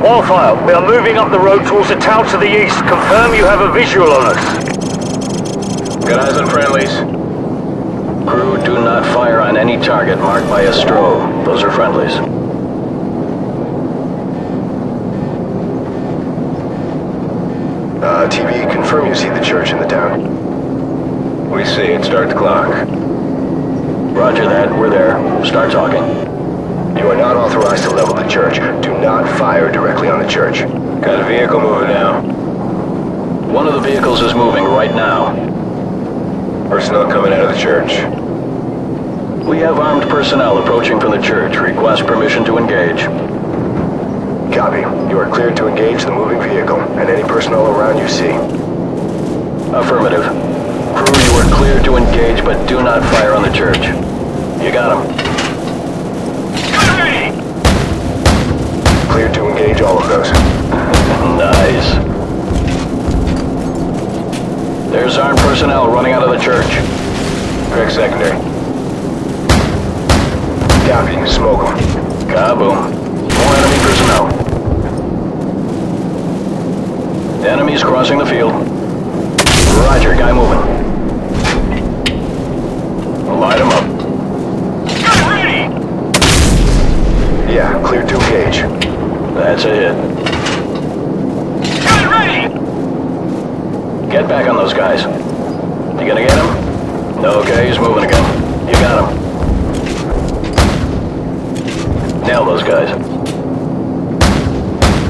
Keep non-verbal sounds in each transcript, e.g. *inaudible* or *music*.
Wildfire, we are moving up the road towards the town to the east. Confirm you have a visual on us. Got eyes on friendlies. Crew, do not fire on any target marked by a strobe. Those are friendlies. Uh, TV, confirm you see the church in the town. We see it. Start the clock. Roger that. We're there. Start talking. You are not authorized to level the church. Do not fire directly on the church. Got a vehicle moving now. One of the vehicles is moving right now. Personnel coming out of the church. We have armed personnel approaching from the church. Request permission to engage. Copy. You are cleared to engage the moving vehicle and any personnel around you see. Affirmative. Crew, you are cleared to engage, but do not fire on the church. You got him. Cleared to engage all of those. nice. There's armed personnel running out of the church. Correct secondary. Copy. Smoke them. Kaboom. More enemy personnel. Enemies crossing the field. Roger, guy moving. Light him up. Yeah, cleared to engage. That's a hit. Get back on those guys. You gonna get him? No, okay, he's moving again. You got him. Nail those guys.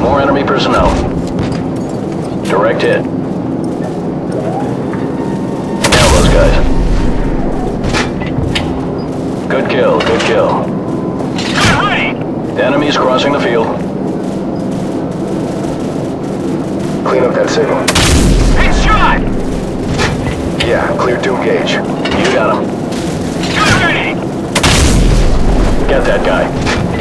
More enemy personnel. Direct hit. Nail those guys. Good kill, good kill. Enemies crossing the field. Clean up that signal. Yeah, clear to engage. You got him. Get that guy.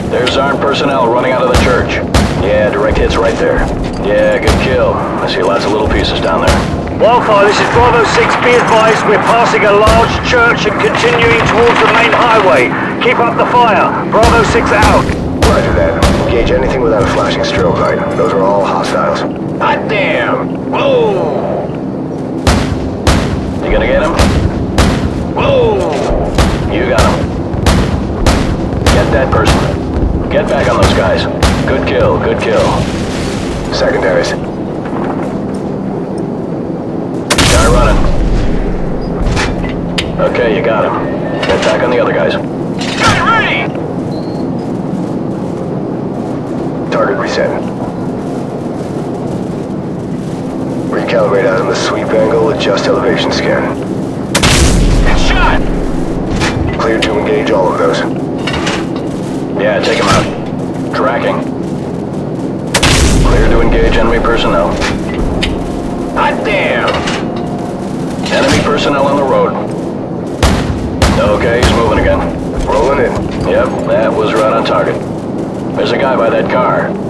There's armed personnel running out of the church. Yeah, direct hits right there. Yeah, good kill. I see lots of little pieces down there. Wildfire, this is Bravo 6. Be advised, we're passing a large church and continuing towards the main highway. Keep up the fire. Bravo 6 out. Roger that. Engage anything without a flashing strobe light. Those are all hostiles. Hot damn! Whoa! You gonna get him? Whoa! You got him. Get that person. Get back on those guys. Good kill, good kill. Secondaries. Guy running. Okay, you got him. Get back on the other guys. Target reset. Recalibrate out on the sweep angle, adjust elevation scan. Shot! Clear to engage all of those. Yeah, take him out. Tracking. Clear to engage enemy personnel. Hot damn! Enemy personnel on the road. Okay, he's moving again. Rolling in. Yep, that was right on target. There's a guy by that car.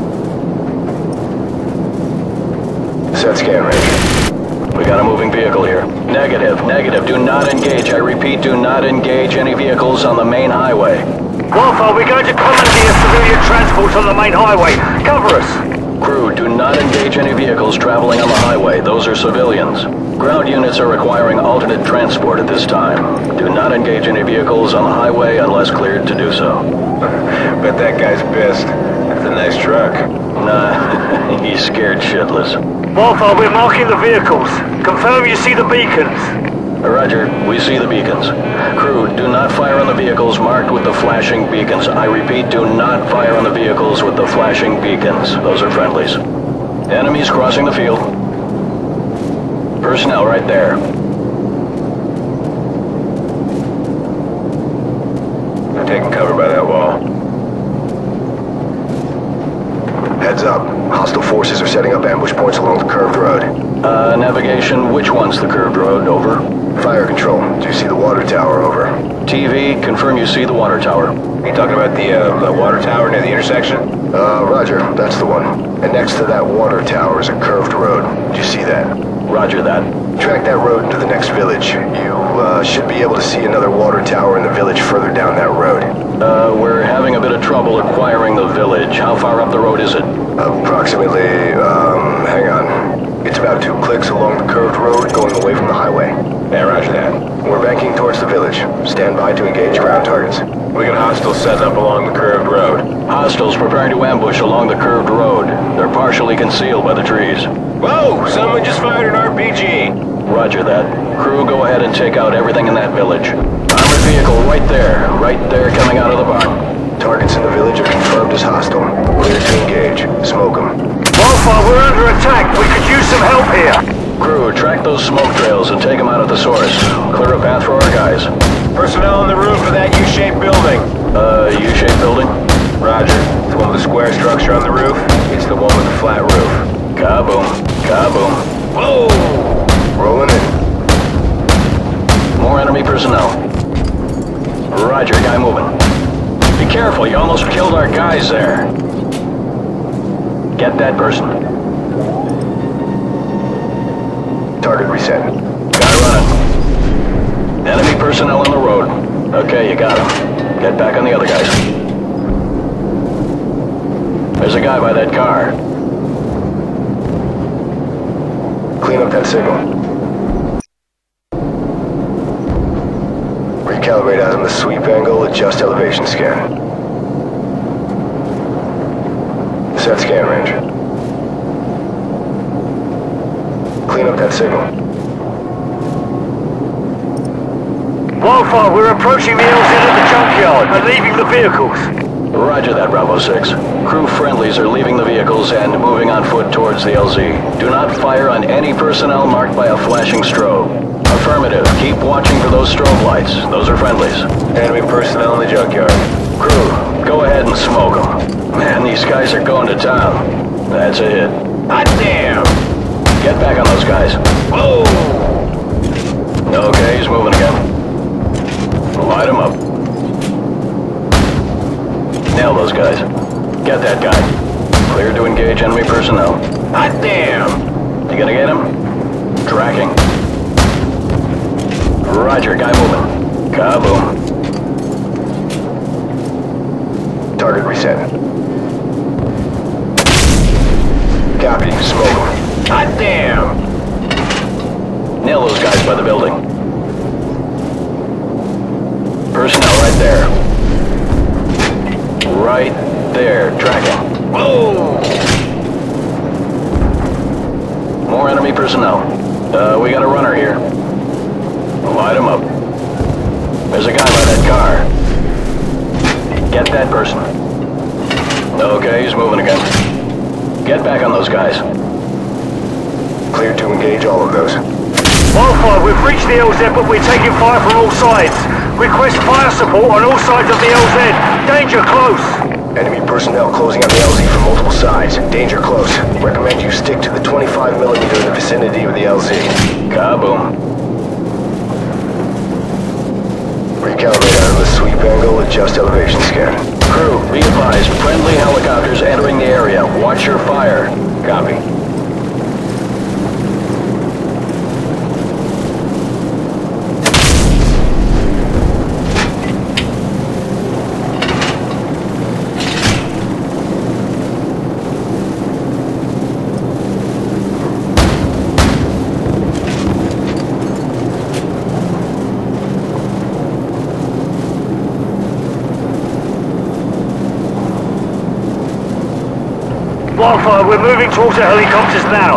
Set scan range. We got a moving vehicle here. Negative, negative. Do not engage. I repeat, do not engage any vehicles on the main highway. Wildfire, we're going to commandeer civilian transport on the main highway. Cover us. Crew, do not engage any vehicles traveling on the highway. Those are civilians. Ground units are requiring alternate transport at this time. Do not engage any vehicles on the highway unless cleared to do so. *laughs* Bet that guy's pissed. That's a nice truck. Nah, *laughs* he's scared shitless. Wildfire, we're marking the vehicles. Confirm you see the beacons. Roger, we see the beacons. Crew, do not fire on the vehicles marked with the flashing beacons. I repeat, do not fire on the vehicles with the flashing beacons. Those are friendlies. Enemies crossing the field. Personnel right there. Taking cover by that wall. Heads up. Hostile forces are setting up ambush points along the curved road. Uh, navigation, which one's the curved road? Over. Fire control. Do you see the water tower? Over. TV, confirm you see the water tower. you talking about the, uh, the water tower near the intersection? Uh, roger. That's the one. And next to that water tower is a curved road. Do you see that? Roger that. Track that road into the next village. You uh, should be able to see another water tower in the village further down that road. Uh, we're having a bit of trouble acquiring the village. How far up the road is it? Approximately, um, hang on. It's about two clicks along the curved road going away from the highway. Yeah, roger that. We're banking towards the village. Stand by to engage ground targets. We got hostiles setting up along the curved road. Hostiles preparing to ambush along the curved road. They're partially concealed by the trees. Whoa! Someone just fired an RPG! Roger that. Crew, go ahead and take out everything in that village. Armored vehicle right there. Right there coming out of the barn. Targets in the village are confirmed as hostile. Clear to engage. Smoke them. Wildfire, we're under attack. We could use some help here. Crew, track those smoke trails and take them out at the source. Clear a path for our guys. Personnel on the roof of that U-shaped building. Uh, U-shaped building? Roger. It's one with the square structure on the roof. It's the one with the flat roof. Kaboom. Kaboom. Whoa! Rolling in. More enemy personnel. Roger, guy moving. Be careful, you almost killed our guys there. Get that person. Target reset. Guy running. Enemy personnel on the road. Okay, you got him. Get back on the other guys. There's a guy by that car. Clean up that signal. Recalibrate out on the sweep angle, adjust elevation scan. Set scan range. Clean up that signal. Wildfire, we're approaching the LZ at the junkyard and leaving the vehicles. Roger that, Bravo 6. Crew friendlies are leaving the vehicles and moving on foot towards the LZ. Do not fire on any personnel marked by a flashing strobe. Affirmative. Keep watching for those strobe lights. Those are friendlies. Enemy personnel in the junkyard. Crew, go ahead and smoke them. Man, these guys are going to town. That's a hit. Hot damn! Get back on those guys. Whoa! Okay, he's moving again. Light him up. Nail those guys. Get that guy. Clear to engage enemy personnel. Hot damn! You gonna get him? Tracking. Roger, guy moving. Kaboom. Target reset. Copy. smoke. Hot damn! Nail those guys by the building. Personnel right there. Right there, tracking. Whoa! More enemy personnel. Uh, we got a runner here. Light him up. There's a guy by that car. Get that person. Okay, he's moving again. Get back on those guys. Clear to engage all of those. Wildfire, we've reached the LZ, but we're taking fire from all sides. Request fire support on all sides of the LZ. Danger close. Enemy personnel closing on the LZ from multiple sides. Danger close. Recommend you stick to the 25 millimeter in the vicinity of the LZ. Kaboom. Recalibrate out of the sweep angle, adjust elevation scan. Crew, be advised, friendly helicopters entering the area. Watch your fire. Copy. Wildfire, we're moving towards the helicopters now.